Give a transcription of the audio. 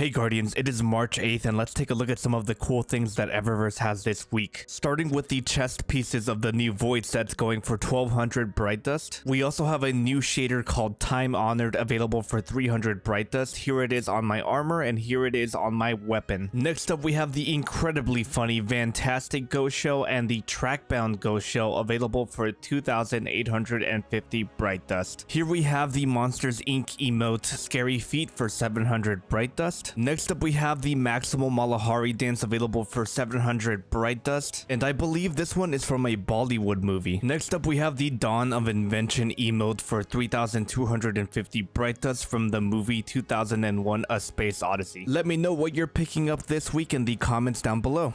Hey Guardians, it is March 8th and let's take a look at some of the cool things that Eververse has this week. Starting with the chest pieces of the new Void sets going for 1200 Bright Dust. We also have a new shader called Time Honored available for 300 Bright Dust. Here it is on my armor and here it is on my weapon. Next up we have the incredibly funny Fantastic Ghost Shell and the Trackbound Ghost Shell available for 2850 Bright Dust. Here we have the Monsters Inc. emote Scary Feet for 700 Bright Dust. Next up we have the Maximal Malhari dance available for 700 Bright Dust, and I believe this one is from a Bollywood movie. Next up we have the Dawn of Invention emote for 3250 Bright Dust from the movie 2001 A Space Odyssey. Let me know what you're picking up this week in the comments down below.